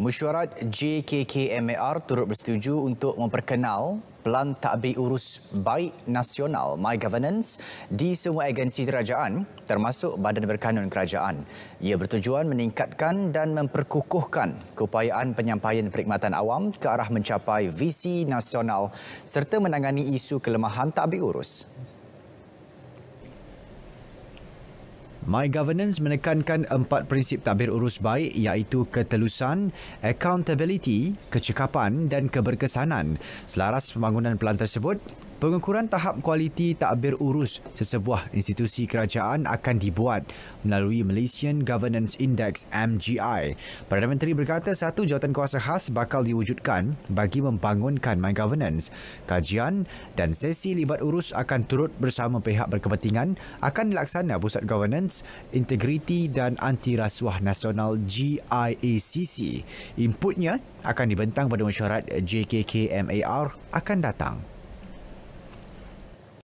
Mesyuarat JKKMAR turut bersetuju untuk memperkenal Pelan Takbir Urus Baik Nasional My Governance di semua agensi kerajaan termasuk Badan Berkanun Kerajaan. Ia bertujuan meningkatkan dan memperkukuhkan keupayaan penyampaian perkhidmatan awam ke arah mencapai visi nasional serta menangani isu kelemahan takbir urus. My Governance menekankan empat prinsip tabir urus baik iaitu ketelusan, accountability, kecekapan dan keberkesanan. Selaras pembangunan pelan tersebut, Pengukuran tahap kualiti takbir urus sesebuah institusi kerajaan akan dibuat melalui Malaysian Governance Index MGI. Perdana Menteri berkata satu jawatan kuasa khas bakal diwujudkan bagi membangunkan My Governance. Kajian dan sesi libat urus akan turut bersama pihak berkepentingan akan dilaksana Pusat Governance, Integriti dan Anti Rasuah Nasional GIACC. Inputnya akan dibentang pada mesyuarat JKKMAR akan datang.